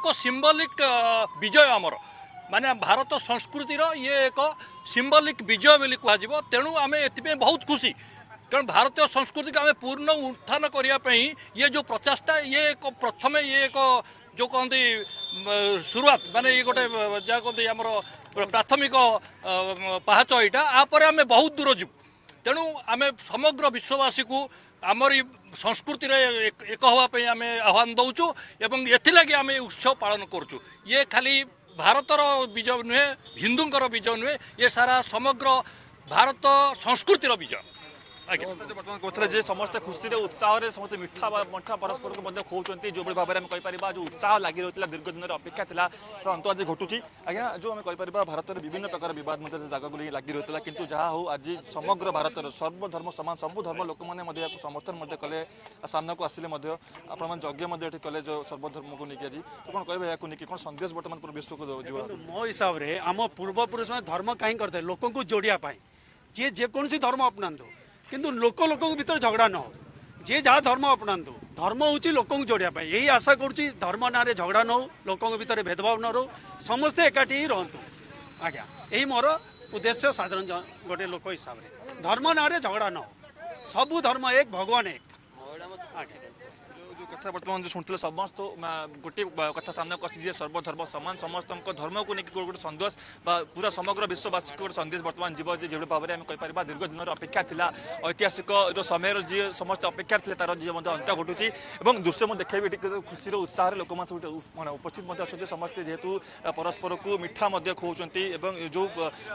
एक सिम्बलिक विजय आमर माने भारत संस्कृतिर ये एक सिम्बलिक विजय बोली कह तेणु आम ए बहुत खुशी कारण भारतीय संस्कृति को आम पूर्ण उत्थान करने ये जो प्रचेषा ये एक प्रथम ये एक जो कहते शुरुआत माने ये गोटे जहाँ कहते आम प्राथमिक पहाच यहाँ आप बहुत दूर जीव तेणु आम समग्र विश्ववासी को ଆମର ସଂସ୍କୃତିରେ ଏକ ହେବା ପାଇଁ ଆମେ ଆହ୍ୱାନ ଦେଉଛୁ ଏବଂ ଏଥିଲାଗି ଆମେ ଉତ୍ସବ ପାଳନ କରୁଛୁ ଇଏ ଖାଲି ଭାରତର ବିଜୟ ନୁହେଁ ହିନ୍ଦୁଙ୍କର ବିଜୟ ନୁହେଁ ଇଏ ସାରା ସମଗ୍ର ଭାରତ ସଂସ୍କୃତିର ବିଜୟ বর্তমান কৌলে যে সমস্ত খুশিরে উৎসাহরে সমস্ত মিঠা মঠা পরস্পরকে মধ্যে খোঁচନ୍ତି যেভাবে ভাবে আমি কইপারিবা যে উৎসাহ লাগি রয়েছিল দীর্ঘদিনের অপেক্ষা লা অন্ত আজ ঘটুছি আজ্ঞা যে আমি কইপারিবা ভারতের বিভিন্ন প্রকার বিবাদ মধ্যে জায়গাগুলি লাগি রয়েছিল কিন্তু যা হোক আজ সমগ্র ভারতের সর্বধর্ম সমান সবু ধর্ম লোকমানে মধ্যে সমর্থন মধ্যে কলে সামনাকু আসলে মধ্যে আপনার যজ্ঞ মধ্যে এটি কলে যে সর্বধর্মকে নিয়ে আজ তো কোণ কইবা ইয়াকু নিয়ে কোণ সন্দেশ বর্তমান পুরো বিশ্বকে যাব মো হিসাবে আম পূর্বপুরুষ মানে ধর্ম কাই করতে লোককে যোড়িয়া পাই যে যেকোনসি ধর্ম অপনান্তু କିନ୍ତୁ ଲୋକ ଲୋକଙ୍କ ଭିତରେ ଝଗଡ଼ା ନ ହଉ ଯିଏ ଯାହା ଧର୍ମ ଆପଣାନ୍ତୁ ଧର୍ମ ହେଉଛି ଲୋକଙ୍କୁ ଯୋଡ଼ିବା ପାଇଁ ଏହି ଆଶା କରୁଛି ଧର୍ମ ନାଁରେ ଝଗଡ଼ା ନ ହଉ ଲୋକଙ୍କ ଭିତରେ ଭେଦଭାବ ନ ରହୁ ସମସ୍ତେ ଏକାଠି ହିଁ ରହନ୍ତୁ ଆଜ୍ଞା ଏହି ମୋର ଉଦ୍ଦେଶ୍ୟ ସାଧାରଣ ଗୋଟେ ଲୋକ ହିସାବରେ ଧର୍ମ ନାଁରେ ଝଗଡ଼ା ନ ହଉ ସବୁ ଧର୍ମ ଏକ ଭଗବାନ ଏକ ଆଜ୍ଞା କଥା ବର୍ତ୍ତମାନ ଯେଉଁ ଶୁଣିଥିଲେ ସମସ୍ତ ଗୋଟିଏ କଥା ସାମ୍ନାକୁ ଆସିଛି ଯେ ସର୍ବଧର୍ମ ସମାନ ସମସ୍ତଙ୍କ ଧର୍ମକୁ ନେଇକି ଗୋଟେ ସନ୍ଦେଶ ବା ପୁରା ସମଗ୍ର ବିଶ୍ୱବାସୀକୁ ଗୋଟେ ସନ୍ଦେଶ ବର୍ତ୍ତମାନ ଯିବ ଯେ ଯେଉଁଭଳି ଭାବରେ ଆମେ କହିପାରିବା ଦୀର୍ଘ ଦିନର ଅପେକ୍ଷା ଥିଲା ଐତିହାସିକ ସମୟର ଯିଏ ସମସ୍ତେ ଅପେକ୍ଷାରେ ଥିଲେ ତାର ଯିଏ ମଧ୍ୟ ଅନ୍ତ ଘଟୁଛି ଏବଂ ଦୃଶ୍ୟ ମୁଁ ଦେଖାଇବି ଟିକେ ଖୁସିର ଉତ୍ସାହରେ ଲୋକମାନେ ସବୁ ମାନେ ଉପସ୍ଥିତ ମଧ୍ୟ ଅଛନ୍ତି ସମସ୍ତେ ଯେହେତୁ ପରସ୍ପରକୁ ମିଠା ମଧ୍ୟ ଖୁଆଉଛନ୍ତି ଏବଂ ଯେଉଁ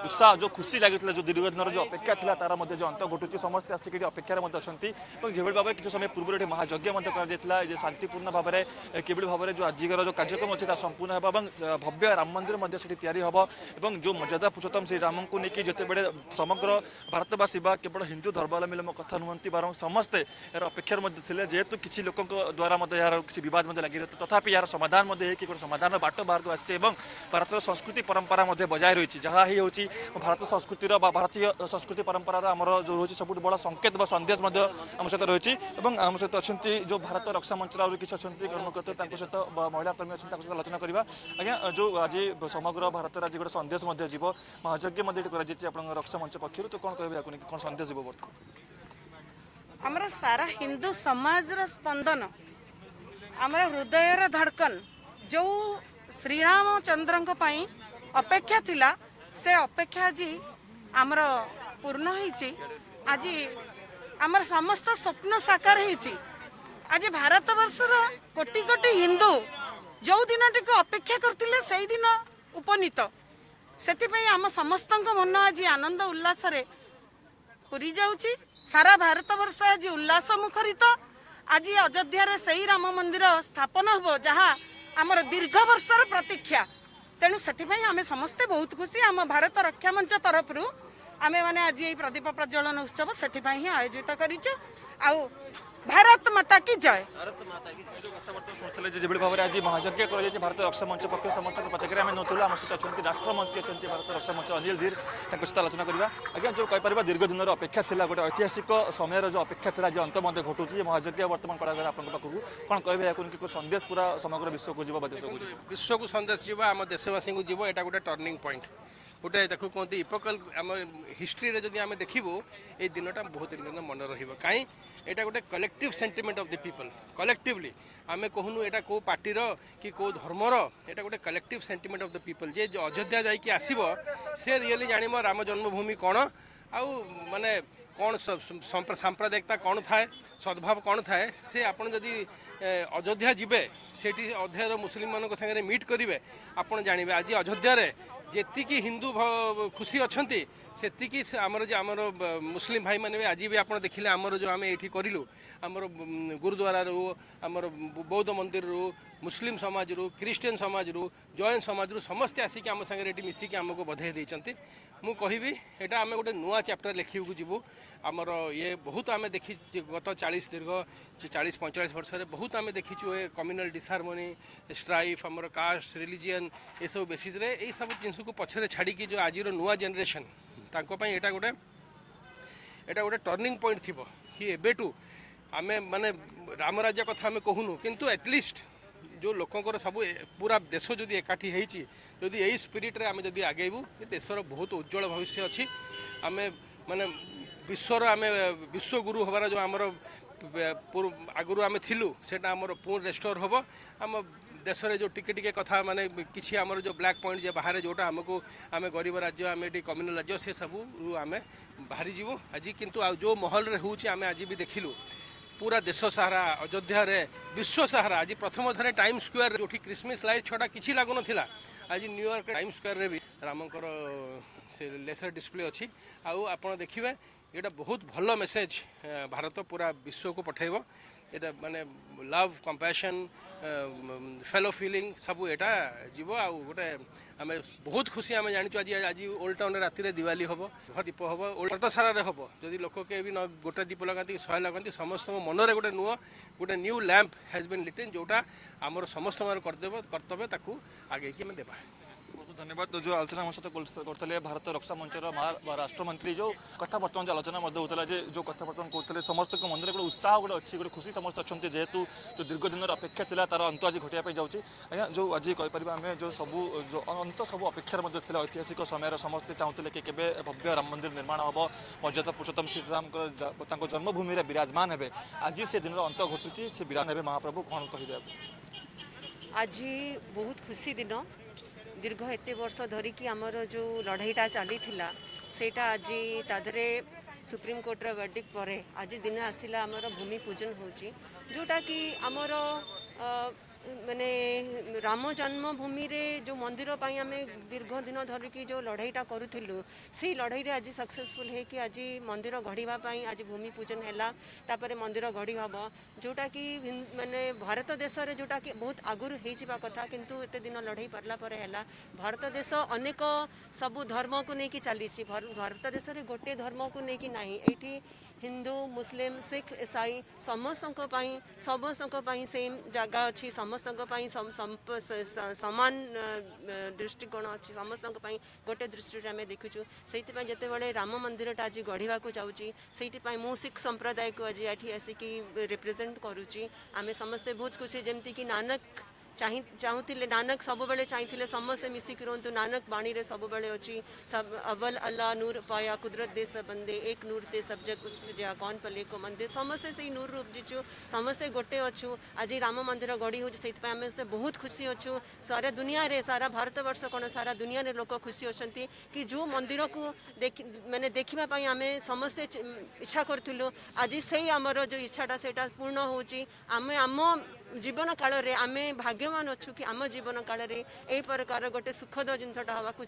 ଉତ୍ସାହ ଯେଉଁ ଖୁସି ଲାଗିଥିଲା ଯେଉଁ ଦୀର୍ଘ ଦିନର ଯେଉଁ ଅପେକ୍ଷା ଥିଲା ତାର ମଧ୍ୟ ଯେଉଁ ଅନ୍ତ ଘଟୁଛି ସମସ୍ତେ ଆସିକି ଏଠି ଅପେକ୍ଷାରେ ମଧ୍ୟ ଅଛନ୍ତି ଏବଂ যেভাবে ভাবে কিছু সময় পূর্বে এটি মহাযজ্ঞ মধ্যে করা যাইছিল যে ଶାନ୍ତିପୂର୍ଣ୍ଣ ଭାବରେ କିଭଳି ଭାବରେ ଯେଉଁ ଆଜିକାର ଯେଉଁ କାର୍ଯ୍ୟକ୍ରମ ଅଛି ତାହା ସମ୍ପୂର୍ଣ୍ଣ ହେବ ଏବଂ ଭବ୍ୟ ରାମ ମନ୍ଦିର ମଧ୍ୟ ସେଠି ତିଆରି ହେବ ଏବଂ ଯେଉଁ ମର୍ଯ୍ୟାଦା ପୁରୁଷୋତ୍ତମ ଶ୍ରୀ ରାମଙ୍କୁ ନେଇକି ଯେତେବେଳେ ସମଗ୍ର ଭାରତବାସୀ ବା କେବଳ ହିନ୍ଦୁ ଧର୍ମାବଲମ୍ବୀ କଥା ନୁହନ୍ତି ବରଂ ସମସ୍ତେ ଏହାର ଅପେକ୍ଷାରେ ମଧ୍ୟ ଥିଲେ ଯେହେତୁ କିଛି ଲୋକଙ୍କ ଦ୍ୱାରା ମଧ୍ୟ ଏହାର କିଛି ବିବାଦ ମଧ୍ୟ ଲାଗି ରହିଛି ତଥାପି ଏହାର ସମାଧାନ ମଧ୍ୟ ହେଇକି ଗୋଟେ ସମାଧାନର ବାଟ ବାହାରକୁ ଆସିଛି ଏବଂ ଭାରତର ସଂସ୍କୃତି ପରମ୍ପରା ମଧ୍ୟ ବଜାୟ ରହିଛି ଯାହା ହିଁ ହେଉଛି ଭାରତ ସଂସ୍କୃତିର ବା ଭାରତୀୟ ସଂସ୍କୃତି ପରମ୍ପରାର ଆମର ଯେଉଁ ରହୁଛି ସବୁଠୁ ବଡ଼ ସଙ୍କେତ ବା ସନ୍ଦେଶ ମଧ୍ୟ ଆମ ସହିତ ରହିଛି ଏବଂ ଆମ ସହିତ ଅଛନ୍ତି ଯେଉଁ ଭାରତ ରକ୍ଷା ମଞ୍ଚରେ ଆହୁରି କିଛି ଅଛନ୍ତି କର୍ମକର୍ତ୍ତା ତାଙ୍କ ସହିତ ମହିଳା କର୍ମୀ ଅଛନ୍ତି ତାଙ୍କ ସହିତ ଆଲୋଚନା କରିବା ଆଜ୍ଞା ଯେଉଁ ଆଜି ସମଗ୍ର ଭାରତରେ ଆଜି ଗୋଟେ ସନ୍ଦେଶ ମଧ୍ୟ ଯିବ ମହାଯଜ୍ଞ ମଧ୍ୟ ଏଠି କରାଯାଇଛି ଆପଣଙ୍କ ରକ୍ଷା ମଞ୍ଚ ପକ୍ଷରୁ ତ କ'ଣ କହିବେ ଆକୁ ନେଇକି କ'ଣ ସନ୍ଦେଶ ଯିବ ବର୍ତ୍ତମାନ ଆମର ସାରା ହିନ୍ଦୁ ସମାଜର ସ୍ପନ୍ଦନ ଆମର ହୃଦୟର ଧଡ଼କନ ଯେଉଁ ଶ୍ରୀରାମଚନ୍ଦ୍ରଙ୍କ ପାଇଁ ଅପେକ୍ଷା ଥିଲା ସେ ଅପେକ୍ଷା ଆଜି ଆମର ପୂର୍ଣ୍ଣ ହେଇଛି ଆଜି ଆମର ସମସ୍ତ ସ୍ୱପ୍ନ ସାକାର ହେଇଛି ଆଜି ଭାରତବର୍ଷର କୋଟି କୋଟି ହିନ୍ଦୁ ଯେଉଁ ଦିନଟିକୁ ଅପେକ୍ଷା କରିଥିଲେ ସେଇଦିନ ଉପନୀତ ସେଥିପାଇଁ ଆମ ସମସ୍ତଙ୍କ ମନ ଆଜି ଆନନ୍ଦ ଉଲ୍ଲାସରେ ପୁରୀ ଯାଉଛି ସାରା ଭାରତବର୍ଷ ଆଜି ଉଲ୍ଲାସ ମୁଖରିତ ଆଜି ଅଯୋଧ୍ୟାରେ ସେଇ ରାମ ମନ୍ଦିର ସ୍ଥାପନ ହେବ ଯାହା ଆମର ଦୀର୍ଘ ବର୍ଷର ପ୍ରତୀକ୍ଷା ତେଣୁ ସେଥିପାଇଁ ଆମେ ସମସ୍ତେ ବହୁତ ଖୁସି ଆମ ଭାରତ ରକ୍ଷା ମଞ୍ଚ ତରଫରୁ ଆମେମାନେ ଆଜି ଏଇ ପ୍ରଦୀପ ପ୍ରଜ୍ୱଳନ ଉତ୍ସବ ସେଥିପାଇଁ ହିଁ ଆୟୋଜିତ କରିଛୁ ଆଉ ଭାରତ ମାତା କି ଜୟ যেভাবে ভাবে আজ মহাযজ্ঞ করা যাচ্ছে ভারত রক্ষা মঞ্চ পক্ষ সমস্ত পতাকার আমি নতুন আমার সহ অনেক রাষ্ট্রমন্ত্রী অনেক ভারত রক্ষা মঞ্চ অনিল ধীর তাঁর সহ আলোচনা করা আজ্ঞা যে কইপার দীর্ঘদিনর অপেক্ষা লা গোটে ঐতিহাসিক সময়ের যে অপেক্ষা লা যে অন্ত মধ্যে ঘটুছে মহাযজ্ঞ বর্তমান করা গেল আপনার পাখু কোণ কে এখন সন্দেশ পুরা সমগ্র বিশ্বকু যাব বা দেশকু বিশ্বকু সন্দেশ যাব আমার দেশবাসী যাব এটা গোটে টর্নিং পয়েন্ট ଗୋଟେ ତାକୁ କୁହନ୍ତି ଇପୋକାଲ ଆମ ହିଷ୍ଟ୍ରିରେ ଯଦି ଆମେ ଦେଖିବୁ ଏଇ ଦିନଟା ବହୁତ ଦିନ ମନେ ରହିବ କାହିଁ ଏଇଟା ଗୋଟେ collective sentiment of the people collectively ଆମେ କହୁନୁ ଏଇଟା କେଉଁ ପାର୍ଟିର କି କେଉଁ ଧର୍ମର ଏଇଟା ଗୋଟେ collective sentiment of the people ଯିଏ ଅଯୋଧ୍ୟା ଯାଇକି ଆସିବ ସେ ରିଏଲି ଜାଣିବ ରାମ ଜନ୍ମଭୂମି କ'ଣ ଆଉ ମାନେ कौन सांप्रदायिकता कौन था सद्भाव कौन था से अयोध्या जी से अयोध्यार मुसलिम मानते मीट करेंगे आप जानवे आज अयोध्या जी हिंदू खुशी अच्छा से आमर जो आम मुसलिम भाई मैंने आज भी आप देखिले आम जो आम ये करूँ आमर गुरुद्वार आमर बौद्ध मंदिर रु मुसलिम समाज रु ख्रीन समाज रु जैन समाज रु समे आसिक आम सागर ये मिसिक आमको बधाई देखिए मुझे कहबी आम गोटे नुआ चैप्टर लिखा जीवू ଆମର ଇଏ ବହୁତ ଆମେ ଦେଖିଛୁ ଗତ ଚାଳିଶ ଦୀର୍ଘ ଚାଳିଶ ପଇଁଚାଳିଶ ବର୍ଷରେ ବହୁତ ଆମେ ଦେଖିଛୁ ଏ କମ୍ୟୁନାଲ୍ ଡିସହାର୍ମୋନି ଷ୍ଟ୍ରାଇଫ୍ ଆମର କାଷ୍ଟ ରିଲିଜିଅନ୍ ଏସବୁ ବେସିସ୍ରେ ଏଇସବୁ ଜିନିଷକୁ ପଛରେ ଛାଡ଼ିକି ଯେଉଁ ଆଜିର ନୂଆ ଜେନେରେସନ୍ ତାଙ୍କ ପାଇଁ ଏଇଟା ଗୋଟେ ଏଇଟା ଗୋଟେ ଟର୍ଣ୍ଣିଂ ପଏଣ୍ଟ ଥିବ କି ଏବେଠୁ ଆମେ ମାନେ ରାମରାଜ୍ୟ କଥା ଆମେ କହୁନୁ କିନ୍ତୁ ଆଟଲିଷ୍ଟ ଯେଉଁ ଲୋକଙ୍କର ସବୁ ପୁରା ଦେଶ ଯଦି ଏକାଠି ହେଇଛି ଯଦି ଏଇ ସ୍ପିରିଟ୍ରେ ଆମେ ଯଦି ଆଗେଇବୁ ଏ ଦେଶର ବହୁତ ଉଜ୍ଜଳ ଭବିଷ୍ୟ ଅଛି ଆମେ ମାନେ ବିଶ୍ୱର ଆମେ ବିଶ୍ୱଗୁରୁ ହେବାର ଯେଉଁ ଆମର ଆଗରୁ ଆମେ ଥିଲୁ ସେଇଟା ଆମର ପୁଣି ରେଷ୍ଟୋର ହେବ ଆମ ଦେଶରେ ଯେଉଁ ଟିକେ ଟିକେ କଥା ମାନେ କିଛି ଆମର ଯେଉଁ ବ୍ଲାକ୍ ପଏଣ୍ଟ ଯେ ବାହାରେ ଯେଉଁଟା ଆମକୁ ଆମେ ଗରିବ ରାଜ୍ୟ ଆମେ ଏଠି କମ୍ୟୁନାଲ ରାଜ୍ୟ ସେ ସବୁରୁ ଆମେ ବାହାରିଯିବୁ ଆଜି କିନ୍ତୁ ଆଉ ଯେଉଁ ମହଲରେ ହେଉଛି ଆମେ ଆଜି ବି ଦେଖିଲୁ पूरा देश सारा अयोध्यार विश्व सारा आज प्रथम थर टाइम स्क्वयर जो क्रिसमस लाइट छड़ा कि लगुन आज न्यूयर्क टाइम स्क्वयर भी राम ସେ ଲେସର ଡିସପ୍ଲେ ଅଛି ଆଉ ଆପଣ ଦେଖିବେ ଏଇଟା ବହୁତ ଭଲ ମେସେଜ ଭାରତ ପୁରା ବିଶ୍ୱକୁ ପଠାଇବ ଏଇଟା ମାନେ ଲଭ୍ କମ୍ପାସନ୍ ଫେଲୋ ଫିଲିଂ ସବୁ ଏଇଟା ଯିବ ଆଉ ଗୋଟେ ଆମେ ବହୁତ ଖୁସି ଆମେ ଜାଣିଛୁ ଆଜି ଆଜି ଓଲ୍ଡ ଟାଉନ୍ରେ ରାତିରେ ଦିୱାଲି ହେବ ଦୀପ ହେବ ଭାରତ ସାରାରେ ହେବ ଯଦି ଲୋକ କେହି ବି ନ ଗୋଟେ ଦୀପ ଲଗାନ୍ତି ଶହେ ଲଗାନ୍ତି ସମସ୍ତଙ୍କ ମନରେ ଗୋଟେ ନୁହଁ ଗୋଟେ new lamp has been lit ଯେଉଁଟା ଆମର ସମସ୍ତଙ୍କର କରିଦେବ କର୍ତ୍ତବ୍ୟ ତାକୁ ଆଗେଇକି ଆମେ ଦେବା ধন্যবাদ যে আলোচনা আমার সাথে করলে ভারত রক্ষা মঞ্চর রাষ্ট্রমন্ত্রী যে কথা বর্তমান আলোচনা মধ্যে হোলা যে যে কথা বর্তমান করলে সমস্ত মন্দিরে গোটে উৎসাহ গোটে অছি গোটে খুশি সমস্ত অনেক যেহেতু যে দীর্ঘদিনের অপেক্ষা লা তার অন্ত আজ ঘটিয়া যাচ্ছি আজ্ঞা যে আজ কইপারা আমি যে সবু অন্ত সবু অপেক্ষার মধ্যে লা ঐতিহাসিক সময়ের সমস্তে চাহুলে কি কেবে ভব্য রাম মন্দির নির্মাণ হব মর্যাদা পুরুষোত্তম শ্রীরামর তাঁর জন্মভূমি বিরাজমান হবে আজ সে দিনর অন্ত ঘটুছি সে বিরাজ হবে মহাপ্রভু কম কহিদেব আজ বহুত খুশি দিন ଦୀର୍ଘ ଏତେ ବର୍ଷ ଧରିକି ଆମର ଯେଉଁ ଲଢ଼େଇଟା ଚାଲିଥିଲା ସେଇଟା ଆଜି ତା ଦେହରେ ସୁପ୍ରିମକୋର୍ଟର ୱେଡିକ୍ ପରେ ଆଜି ଦିନ ଆସିଲା ଆମର ଭୂମି ପୂଜନ ହେଉଛି ଯେଉଁଟାକି ଆମର मैंने राम जन्मभूमि जो मंदिर आम दीर्घ दिन धरिकी जो लड़ाईटा करूँ से लड़ाई आज सक्सेसफुल कि आज मंदिर गढ़ापी आज भूमि पूजन है मंदिर गढ़ी हम जोटा कि मानने भारत देश में जोटा कि बहुत आगुरी हो जा कथा कितु दिन लड़ई पार्लापर है भारत देश अनेक सब धर्म को लेकिन चली भारत देश में गोटे धर्म को लेकिन ना ये हिंदू मुसलिम शिख ईसाई समस्त समस्त सेम जगह अच्छी समस्त ସମସ୍ତଙ୍କ ପାଇଁ ସମାନ ଦୃଷ୍ଟିକୋଣ ଅଛି ସମସ୍ତଙ୍କ ପାଇଁ ଗୋଟେ ଦୃଷ୍ଟିରେ ଆମେ ଦେଖୁଛୁ ସେଇଥିପାଇଁ ଯେତେବେଳେ ରାମ ମନ୍ଦିରଟା ଆଜି ଗଢ଼ିବାକୁ ଯାଉଛି ସେଇଥିପାଇଁ ମୁଁ ଶିଖ ସମ୍ପ୍ରଦାୟକୁ ଆଜି ଏଠି ଆସିକି ରିପ୍ରେଜେଣ୍ଟ କରୁଛି ଆମେ ସମସ୍ତେ ବହୁତ ଖୁସି ଯେମିତିକି ନାନକ चाहूँ नानक सब बड़े चाहते समस्ते मिसिक रुंतु नानक बाणी सब बड़े अच्छी सब अव्वल अल्लाह नूर पाया कुदरत दे सब बंदे एक नूर ते सब जग जया कौन पले को मंदे समस्ते से नूर रूप जीचु समस्ते गोटे अच्छु आज राम मंदिर गढ़ी हो से आम से बहुत खुशी अच्छु सारा दुनिया रे सारा भारत बर्ष कौन सारा दुनिया रे लोक खुशी अच्छा कि जो मंदिर को देख मैंने देखापी आम समस्ते इच्छा करूँ आज से आमर जो इच्छाटा से पूर्ण होम जीवन कालर आमे भाग्यवान अछु कि आम जीवन कालले ए प्रकार गोटे सुखद जिसटा हेर्छु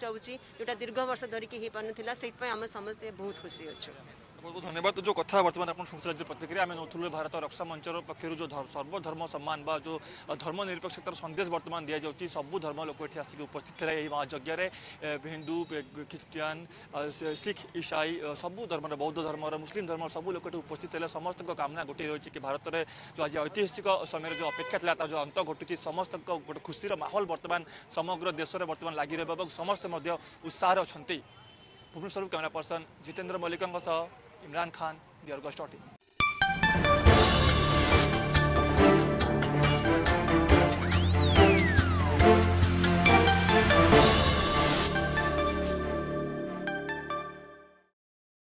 जोटा दीर्घ वर्ष धरिक समस्ते बहुत खुसी अछु ବହୁତ ଧନ୍ୟବାଦ ଯେଉଁ କଥା ବର୍ତ୍ତମାନ ଆପଣ ଶୁଣୁଥିଲେ ଯେଉଁ ପ୍ରତିକ୍ରିୟା ଆମେ ନେଉଥିଲୁ ଭାରତ ରକ୍ଷା ମଞ୍ଚର ପକ୍ଷରୁ ଯେଉଁ ସର୍ବଧର୍ମ ସମ୍ମାନ ବା ଯେଉଁ ଧର୍ମ ନିରପେକ୍ଷତାର ସନ୍ଦେଶ ବର୍ତ୍ତମାନ ଦିଆଯାଉଛି ସବୁ ଧର୍ମ ଲୋକ ଏଠି ଆସିକି ଉପସ୍ଥିତ ଥିଲେ ଏହି ମହାଯଜ୍ଞରେ ହିନ୍ଦୁ ଖ୍ରୀଷ୍ଟିଆନ ଶିଖ ଇସାଇ ସବୁ ଧର୍ମର ବୌଦ୍ଧ ଧର୍ମର ମୁସଲିମ ଧର୍ମର ସବୁ ଲୋକ ଏଠି ଉପସ୍ଥିତ ହେଲେ ସମସ୍ତଙ୍କ କାମନା ଗୋଟିଏ ରହିଛି କି ଭାରତରେ ଯେଉଁ ଆଜି ଐତିହାସିକ ସମୟରେ ଯେଉଁ ଅପେକ୍ଷା ଥିଲା ତାର ଯେଉଁ ଅନ୍ତ ଘଟୁଛି ସମସ୍ତଙ୍କ ଗୋଟେ ଖୁସିର ମାହୋଲ ବର୍ତ୍ତମାନ ସମଗ୍ର ଦେଶରେ ବର୍ତ୍ତମାନ ଲାଗି ରହିବ ଏବଂ ସମସ୍ତେ ମଧ୍ୟ ଉତ୍ସାହରେ ଅଛନ୍ତି ଭୁବନେଶ୍ୱରରୁ କ୍ୟାମେରା ପର୍ସନ ଜିତେନ୍ଦ୍ର ମଲ୍ଲିକଙ୍କ ସହ Imran Khan, the Ergos.in.